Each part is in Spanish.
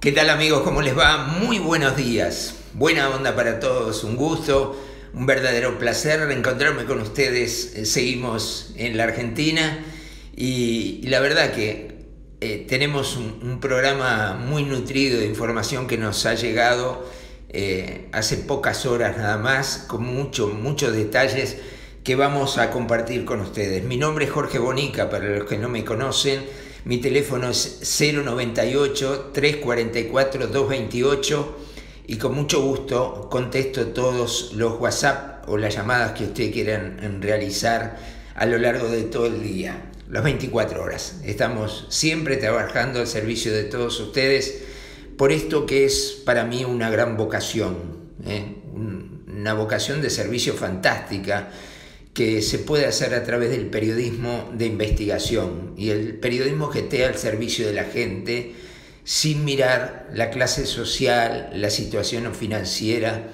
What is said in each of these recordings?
¿Qué tal amigos? ¿Cómo les va? Muy buenos días. Buena onda para todos, un gusto, un verdadero placer reencontrarme con ustedes. Eh, seguimos en la Argentina y, la verdad que eh, tenemos un, programa muy nutrido de información que nos ha llegado eh, hace pocas horas nada más, con muchos, muchos detalles que vamos a compartir con ustedes. Mi nombre es Jorge Bonica, para los que no me conocen. Mi teléfono es 098-344-228 y con mucho gusto contesto todos los WhatsApp o las llamadas que ustedes quieran realizar a lo largo de todo el día, las 24 horas. Estamos siempre trabajando al servicio de todos ustedes por esto que es para mí una gran vocación, ¿eh? una vocación de servicio fantástica que se puede hacer a través del periodismo de investigación y el periodismo que esté al servicio de la gente sin mirar la clase social, la situación financiera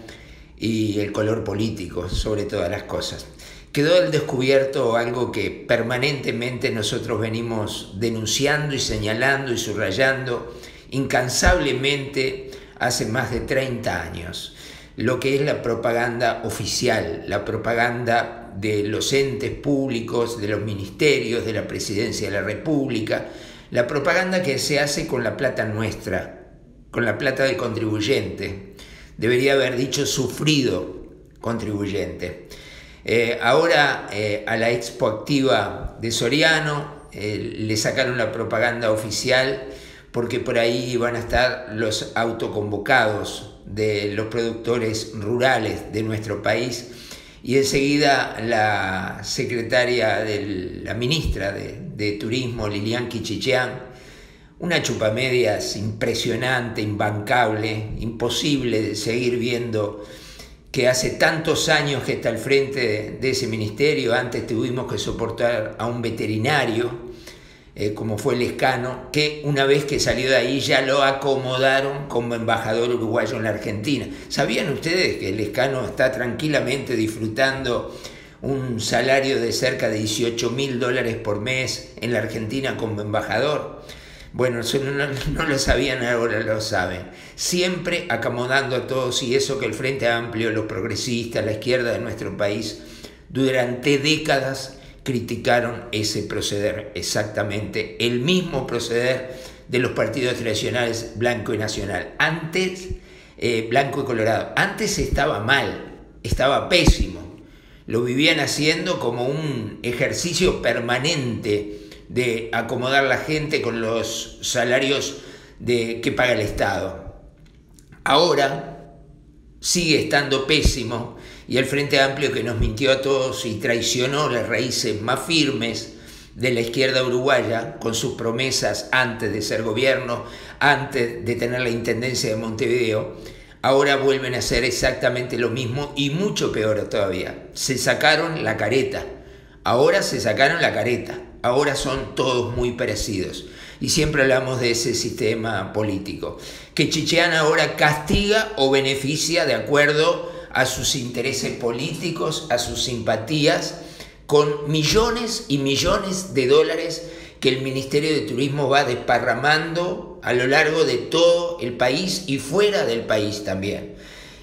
y el color político sobre todas las cosas. Quedó al descubierto algo que permanentemente nosotros venimos denunciando y señalando y subrayando incansablemente hace más de 30 años, lo que es la propaganda oficial, la propaganda de los entes públicos, de los ministerios, de la presidencia de la República, la propaganda que se hace con la plata nuestra, con la plata del contribuyente. Debería haber dicho sufrido contribuyente. Eh, ahora eh, a la expo activa de Soriano eh, le sacaron la propaganda oficial porque por ahí van a estar los autoconvocados de los productores rurales de nuestro país y enseguida la secretaria, de la ministra de, Turismo, Lilian Kichichian, una chupamedias impresionante, imbancable, imposible de seguir viendo que hace tantos años que está al frente de ese ministerio, antes tuvimos que soportar a un veterinario, eh, como fue el escano, que una vez que salió de ahí ya lo acomodaron como embajador uruguayo en la Argentina. ¿Sabían ustedes que el escano está tranquilamente disfrutando un salario de cerca de 18 mil dólares por mes en la Argentina como embajador? Bueno, eso no, no, lo sabían, ahora lo saben. Siempre acomodando a todos y eso que el Frente Amplio, los progresistas, la izquierda de nuestro país, durante décadas criticaron ese proceder, exactamente el mismo proceder de los partidos tradicionales blanco y nacional. Antes, eh, blanco y colorado, antes estaba mal, estaba pésimo. Lo vivían haciendo como un ejercicio permanente de acomodar la gente con los salarios de, que paga el Estado. Ahora sigue estando pésimo y el Frente Amplio que nos mintió a todos y traicionó las raíces más firmes de la izquierda uruguaya con sus promesas antes de ser gobierno, antes de tener la Intendencia de Montevideo, ahora vuelven a hacer exactamente lo mismo y mucho peor todavía. Se sacaron la careta, ahora se sacaron la careta, ahora son todos muy parecidos. Y siempre hablamos de ese sistema político, que Chichean ahora castiga o beneficia de acuerdo a sus intereses políticos, a sus simpatías, con millones y millones de dólares que el Ministerio de Turismo va desparramando a lo largo de todo el país y fuera del país también.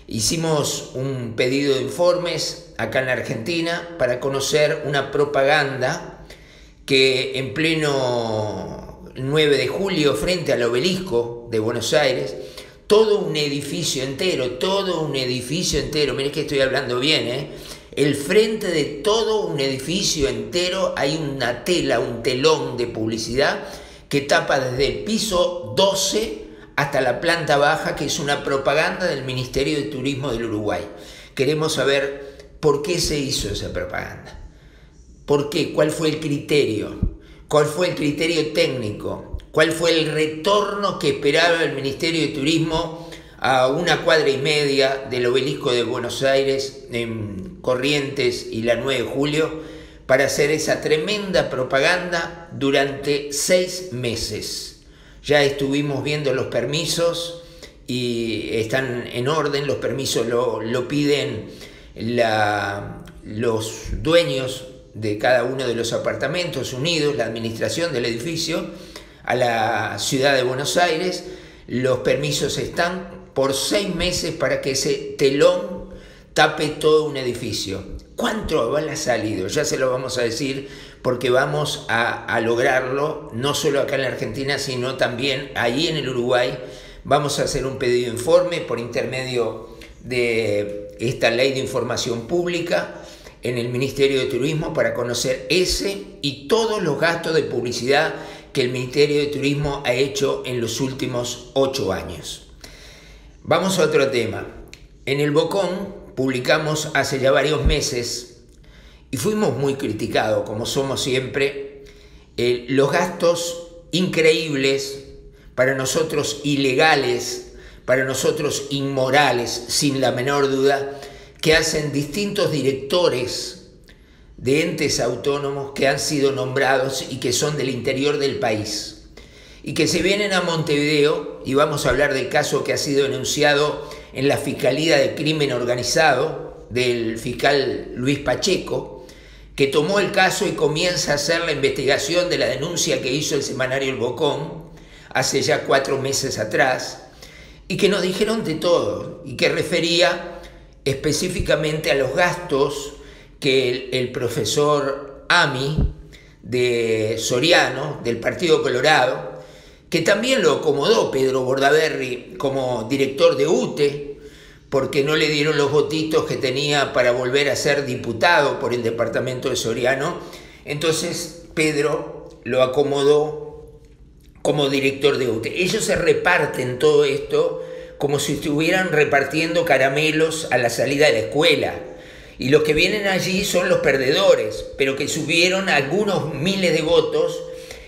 Hicimos un pedido de informes acá en la Argentina para conocer una propaganda que en pleno 9 de julio frente al obelisco de Buenos Aires todo un edificio entero, todo un edificio entero, miren que estoy hablando bien, ¿eh? El frente de todo un edificio entero hay una tela, un telón de publicidad que tapa desde el piso 12 hasta la planta baja, que es una propaganda del Ministerio de Turismo del Uruguay. Queremos saber por qué se hizo esa propaganda. ¿Por qué? ¿Cuál fue el criterio? ¿Cuál fue el criterio técnico? Cuál fue el retorno que esperaba el Ministerio de Turismo a una cuadra y media del obelisco de Buenos Aires en Corrientes y la 9 de julio para hacer esa tremenda propaganda durante seis meses. Ya estuvimos viendo los permisos y están en orden, los permisos lo, piden los dueños de cada uno de los apartamentos unidos, la administración del edificio, a la ciudad de Buenos Aires. los permisos están por seis meses para que ese telón tape todo un edificio. ¿Cuánto ha salido? Ya se lo vamos a decir porque vamos a, a, lograrlo, no solo acá en la Argentina, sino también ahí en el Uruguay. Vamos a hacer un pedido de informe por intermedio de esta ley de información pública en el Ministerio de Turismo para conocer ese y todos los gastos de publicidad que el Ministerio de Turismo ha hecho en los últimos ocho años. Vamos a otro tema. En el Bocón publicamos hace ya varios meses y fuimos muy criticados, como somos siempre, eh, los gastos increíbles, para nosotros ilegales, para nosotros inmorales, sin la menor duda, que hacen distintos directores de entes autónomos que han sido nombrados y que son del interior del país. Y que se vienen a Montevideo, y vamos a hablar del caso que ha sido denunciado en la Fiscalía de Crimen Organizado del fiscal Luis Pacheco, que tomó el caso y comienza a hacer la investigación de la denuncia que hizo el semanario El Bocón hace ya cuatro meses atrás, y que nos dijeron de todo, y que refería específicamente a los gastos que el, profesor Ami de Soriano, del Partido Colorado, que también lo acomodó Pedro Bordaberry como director de UTE, porque no le dieron los votitos que tenía para volver a ser diputado por el departamento de Soriano. Entonces Pedro lo acomodó como director de UTE. Ellos se reparten todo esto como si estuvieran repartiendo caramelos a la salida de la escuela. Y los que vienen allí son los perdedores, pero que subieron algunos miles de votos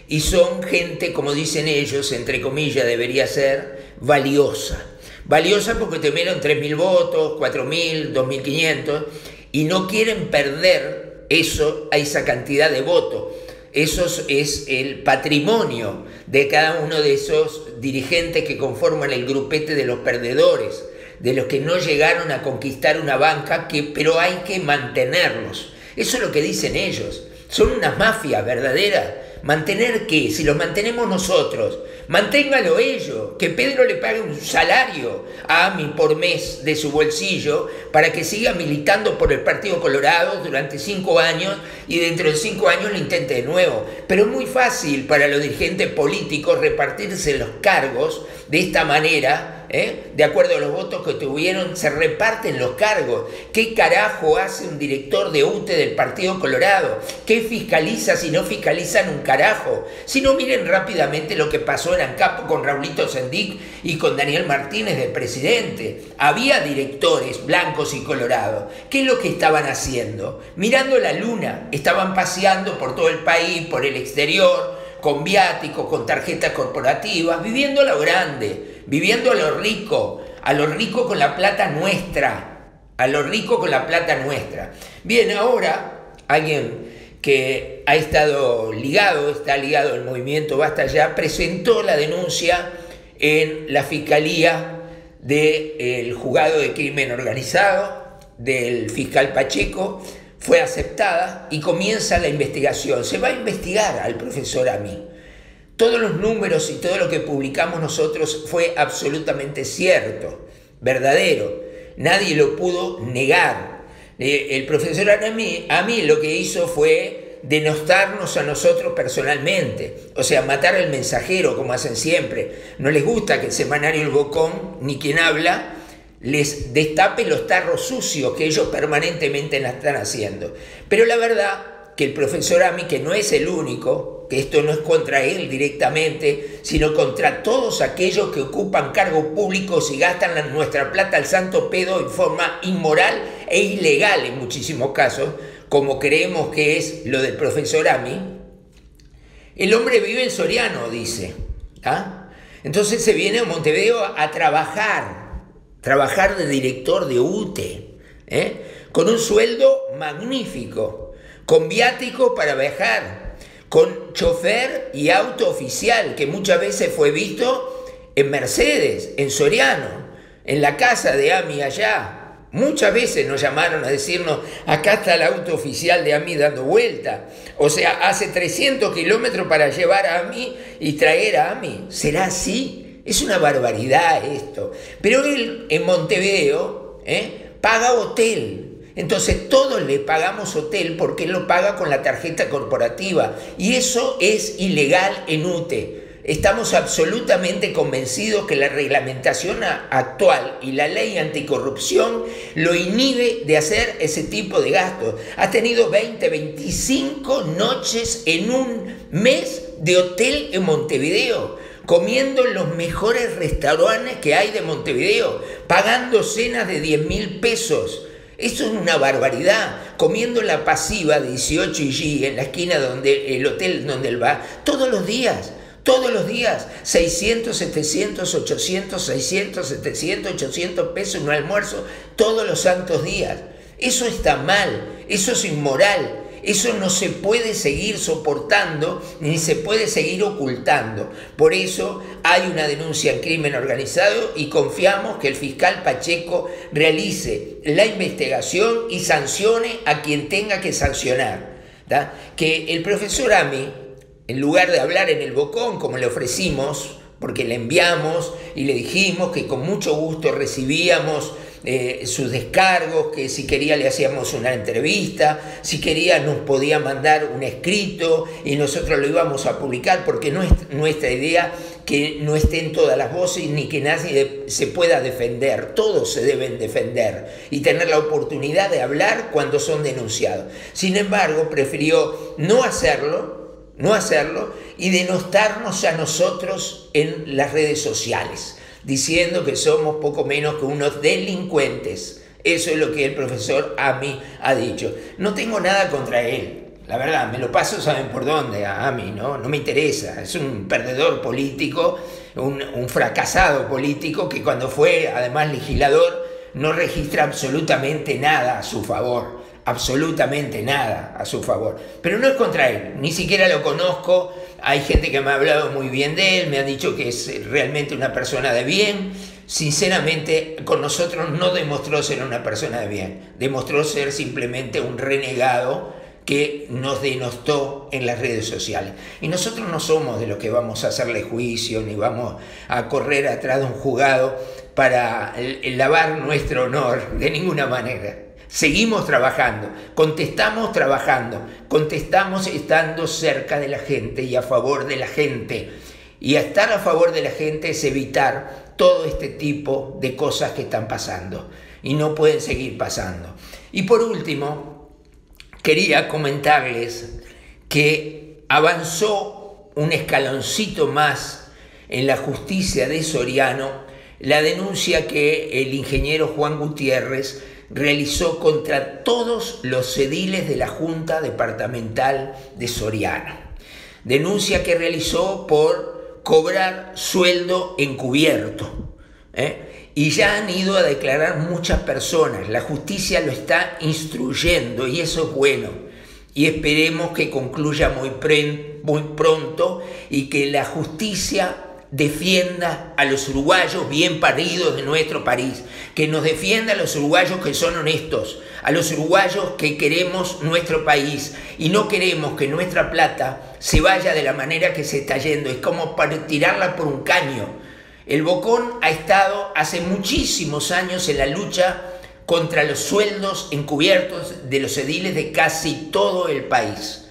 y son gente, como dicen ellos, entre comillas debería ser, valiosa. Valiosa porque tuvieron 3.000 votos, 4.000, 2.500 y no quieren perder eso, a esa cantidad de votos. Eso es el patrimonio de cada uno de esos dirigentes que conforman el grupete de los perdedores, de los que no llegaron a conquistar una banca, que, pero hay que mantenerlos. Eso es lo que dicen ellos. Son una mafia verdadera ¿Mantener qué? Si los mantenemos nosotros, manténgalo ellos, que Pedro le pague un salario a AMI por mes de su bolsillo para que siga militando por el Partido Colorado durante cinco años y dentro de cinco años lo intente de nuevo. Pero es muy fácil para los dirigentes políticos repartirse los cargos de esta manera ¿eh? de acuerdo a los votos que tuvieron, se reparten los cargos. ¿Qué carajo hace un director de UTE del Partido Colorado? ¿Qué fiscaliza si no fiscalizan un carajo? Si no, miren rápidamente lo que pasó en Ancapo con Raulito Sendic y con Daniel Martínez de presidente. Había directores blancos y colorados. ¿Qué es lo que estaban haciendo? Mirando la luna, estaban paseando por todo el país, por el exterior, con viáticos, con tarjetas corporativas, viviendo a lo grande, viviendo a lo rico, a lo rico con la plata nuestra, a lo rico con la plata nuestra. Bien, ahora alguien que ha estado ligado, está ligado al movimiento Basta Ya, presentó la denuncia en la Fiscalía del Juzgado de Crimen Organizado, del fiscal Pacheco, fue aceptada y comienza la investigación. Se va a investigar al profesor a mí. Todos los números y todo lo que publicamos nosotros fue absolutamente cierto, verdadero. Nadie lo pudo negar. Eh, el profesor a mí, a mí lo que hizo fue denostarnos a nosotros personalmente, o sea, matar al mensajero como hacen siempre. No les gusta que el semanario El Bocón, ni quien habla, les destape los tarros sucios que ellos permanentemente están haciendo. Pero la verdad que el profesor Ami, que no es el único, que esto no es contra él directamente, sino contra todos aquellos que ocupan cargos públicos y gastan nuestra plata al santo pedo en forma inmoral e ilegal en muchísimos casos, como creemos que es lo del profesor Ami, el hombre vive en Soriano, dice. ¿ah? Entonces se viene a Montevideo a trabajar trabajar de director de UTE, ¿eh? con un sueldo magnífico, con viático para viajar, con chofer y auto oficial, que muchas veces fue visto en Mercedes, en Soriano, en la casa de Ami allá. Muchas veces nos llamaron a decirnos, acá está el auto oficial de Ami dando vuelta. O sea, hace 300 kilómetros para llevar a Ami y traer a Ami. ¿Será así? Es una barbaridad esto. Pero él en Montevideo ¿eh? paga hotel. Entonces todos le pagamos hotel porque él lo paga con la tarjeta corporativa. Y eso es ilegal en UTE. Estamos absolutamente convencidos que la reglamentación actual y la ley anticorrupción lo inhibe de hacer ese tipo de gastos. Ha tenido 20, 25 noches en un mes de hotel en Montevideo, comiendo en los mejores restaurantes que hay de Montevideo, pagando cenas de 10 mil pesos. Eso es una barbaridad. Comiendo la pasiva 18 y G en la esquina donde el hotel donde él va, todos los días todos los días, 600, 700, 800, 600, 700, 800 pesos en un almuerzo, todos los santos días. Eso está mal, eso es inmoral, eso no se puede seguir soportando ni se puede seguir ocultando. Por eso hay una denuncia en crimen organizado y confiamos que el fiscal Pacheco realice la investigación y sancione a quien tenga que sancionar. Que el profesor Ami en lugar de hablar en el bocón como le ofrecimos, porque le enviamos y le dijimos que con mucho gusto recibíamos eh, sus descargos, que si quería le hacíamos una entrevista, si quería nos podía mandar un escrito y nosotros lo íbamos a publicar porque no es nuestra idea que no estén todas las voces ni que nadie se pueda defender, todos se deben defender y tener la oportunidad de hablar cuando son denunciados. Sin embargo, prefirió no hacerlo no hacerlo y denostarnos a nosotros en las redes sociales, diciendo que somos poco menos que unos delincuentes. Eso es lo que el profesor Ami ha dicho. No tengo nada contra él. La verdad, me lo paso, saben por dónde, a Ami, ¿no? No me interesa. Es un perdedor político, un, un fracasado político que cuando fue además legislador no registra absolutamente nada a su favor absolutamente nada a su favor. Pero no es contra él, ni siquiera lo conozco. Hay gente que me ha hablado muy bien de él, me ha dicho que es realmente una persona de bien. Sinceramente, con nosotros no demostró ser una persona de bien, demostró ser simplemente un renegado que nos denostó en las redes sociales. Y nosotros no somos de los que vamos a hacerle juicio ni vamos a correr atrás de un juzgado para lavar nuestro honor de ninguna manera. Seguimos trabajando, contestamos trabajando, contestamos estando cerca de la gente y a favor de la gente. Y estar a favor de la gente es evitar todo este tipo de cosas que están pasando y no pueden seguir pasando. Y por último, quería comentarles que avanzó un escaloncito más en la justicia de Soriano la denuncia que el ingeniero Juan Gutiérrez realizó contra todos los ediles de la Junta Departamental de Soriano. Denuncia que realizó por cobrar sueldo encubierto. ¿eh? Y ya han ido a declarar muchas personas. La justicia lo está instruyendo y eso es bueno. Y esperemos que concluya muy, muy pronto y que la justicia defienda a los uruguayos bien paridos de nuestro país, que nos defienda a los uruguayos que son honestos, a los uruguayos que queremos nuestro país y no queremos que nuestra plata se vaya de la manera que se está yendo, es como para tirarla por un caño. El Bocón ha estado hace muchísimos años en la lucha contra los sueldos encubiertos de los ediles de casi todo el país.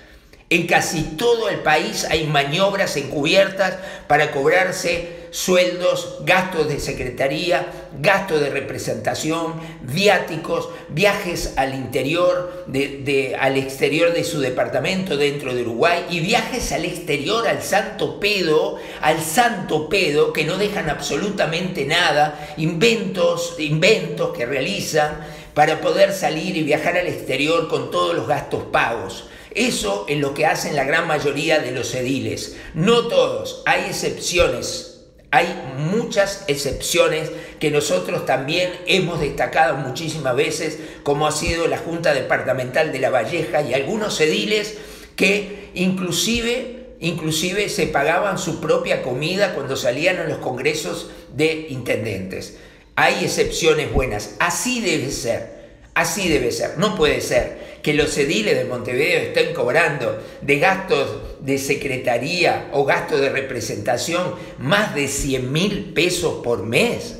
En casi todo el país hay maniobras encubiertas para cobrarse sueldos, gastos de secretaría, gastos de representación, viáticos, viajes al interior, de, al exterior de su departamento dentro de Uruguay y viajes al exterior al Santo Pedo, al Santo Pedo, que no dejan absolutamente nada, inventos, inventos que realizan para poder salir y viajar al exterior con todos los gastos pagos. Eso es lo que hacen la gran mayoría de los ediles. No todos, hay excepciones. Hay muchas excepciones que nosotros también hemos destacado muchísimas veces, como ha sido la Junta Departamental de La Valleja y algunos ediles que inclusive, inclusive se pagaban su propia comida cuando salían a los congresos de intendentes. Hay excepciones buenas, así debe ser. Así debe ser, no puede ser que los ediles de Montevideo estén cobrando de gastos de secretaría o gasto de representación más de 100 mil pesos por mes.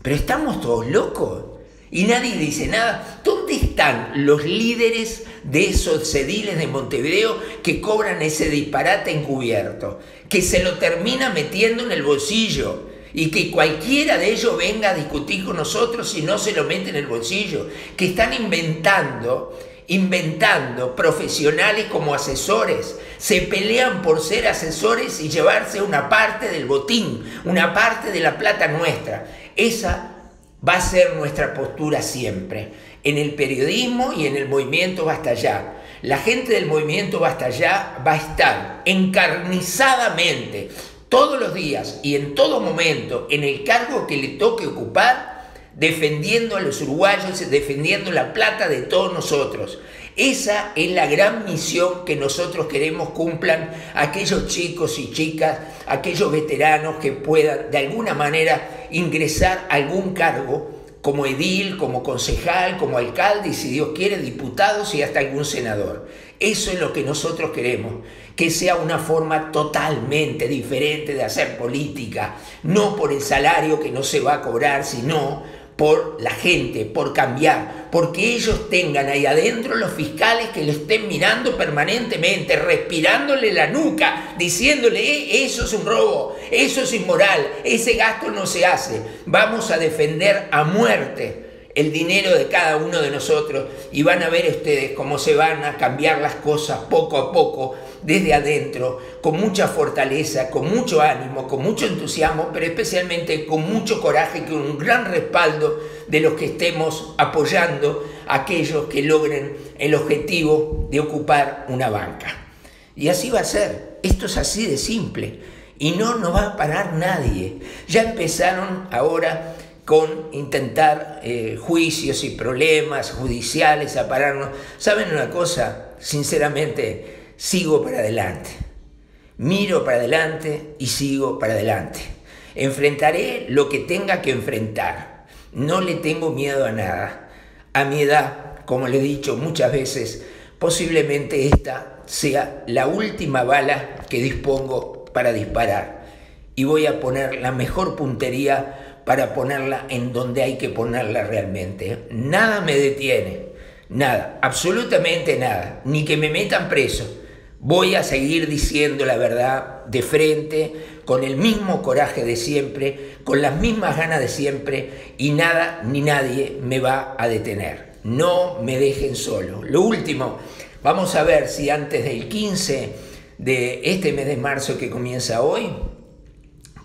Pero estamos todos locos y nadie dice nada. ¿Dónde están los líderes de esos cediles de Montevideo que cobran ese disparate encubierto? Que se lo termina metiendo en el bolsillo y que cualquiera de ellos venga a discutir con nosotros y no se lo mete en el bolsillo. Que están inventando inventando profesionales como asesores. Se pelean por ser asesores y llevarse una parte del botín, una parte de la plata nuestra. Esa va a ser nuestra postura siempre, en el periodismo y en el movimiento Basta Ya. La gente del movimiento Basta Ya va a estar encarnizadamente todos los días y en todo momento en el cargo que le toque ocupar, defendiendo a los uruguayos, defendiendo la plata de todos nosotros. Esa es la gran misión que nosotros queremos cumplan aquellos chicos y chicas, aquellos veteranos que puedan de alguna manera ingresar a algún cargo como edil, como concejal, como alcalde y si Dios quiere diputados y hasta algún senador. Eso es lo que nosotros queremos, que sea una forma totalmente diferente de hacer política, no por el salario que no se va a cobrar, sino por la gente, por cambiar, porque ellos tengan ahí adentro los fiscales que le estén mirando permanentemente, respirándole la nuca, diciéndole, eh, eso es un robo, eso es inmoral, ese gasto no se hace, vamos a defender a muerte el dinero de cada uno de nosotros y van a ver ustedes cómo se van a cambiar las cosas poco a poco desde adentro, con mucha fortaleza, con mucho ánimo, con mucho entusiasmo, pero especialmente con mucho coraje y con un gran respaldo de los que estemos apoyando a aquellos que logren el objetivo de ocupar una banca. Y así va a ser, esto es así de simple, y no nos va a parar nadie. Ya empezaron ahora con intentar eh, juicios y problemas judiciales a pararnos. ¿Saben una cosa? Sinceramente, sigo para adelante. Miro para adelante y sigo para adelante. Enfrentaré lo que tenga que enfrentar. No le tengo miedo a nada. A mi edad, como le he dicho muchas veces, posiblemente esta sea la última bala que dispongo para disparar. Y voy a poner la mejor puntería para ponerla en donde hay que ponerla realmente. Nada me detiene. Nada, absolutamente nada. Ni que me metan preso Voy a seguir diciendo la verdad de frente, con el mismo coraje de siempre, con las mismas ganas de siempre y nada ni nadie me va a detener. No me dejen solo. Lo último, vamos a ver si antes del 15 de este mes de marzo que comienza hoy,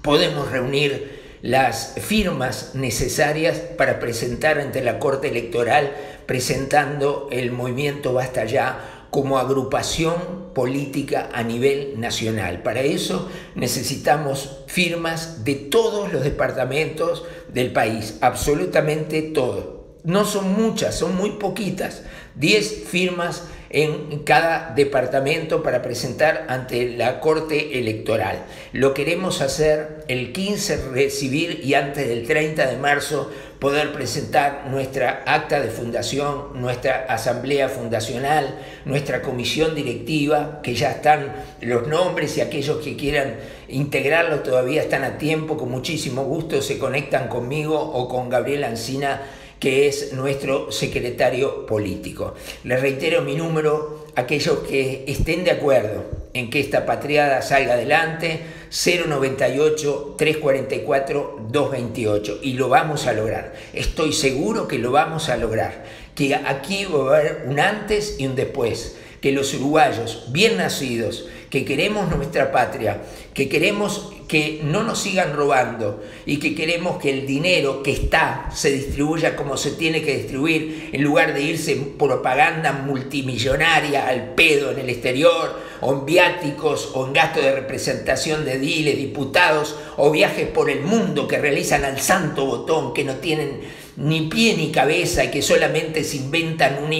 podemos reunir las firmas necesarias para presentar ante la Corte Electoral, presentando el movimiento Basta Ya como agrupación política a nivel nacional. Para eso necesitamos firmas de todos los departamentos del país, absolutamente todos. No son muchas, son muy poquitas. 10 firmas en cada departamento para presentar ante la Corte Electoral. Lo queremos hacer el 15, recibir y antes del 30 de marzo poder presentar nuestra acta de fundación, nuestra asamblea fundacional, nuestra comisión directiva, que ya están los nombres y aquellos que quieran integrarlo todavía están a tiempo, con muchísimo gusto se conectan conmigo o con Gabriel Ancina que es nuestro secretario político. Les reitero mi número, aquellos que estén de acuerdo en que esta patriada salga adelante, 098-344-228, y lo vamos a lograr. Estoy seguro que lo vamos a lograr, que aquí va a haber un antes y un después, que los uruguayos bien nacidos, que queremos nuestra patria, que queremos que no nos sigan robando y que queremos que el dinero que está se distribuya como se tiene que distribuir en lugar de irse en propaganda multimillonaria al pedo en el exterior o en viáticos o en gasto de representación de diles, diputados o viajes por el mundo que realizan al santo botón que no tienen ni pie ni cabeza y que solamente se inventan una,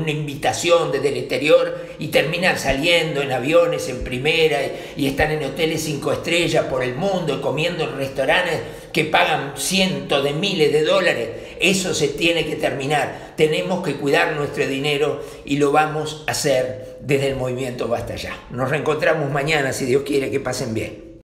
una, invitación desde el exterior y terminan saliendo en aviones en primera y, están en hoteles cinco estrellas por el mundo comiendo en restaurantes que pagan cientos de miles de dólares. Eso se tiene que terminar. Tenemos que cuidar nuestro dinero y lo vamos a hacer desde el movimiento Basta Ya. Nos reencontramos mañana, si Dios quiere, que pasen bien.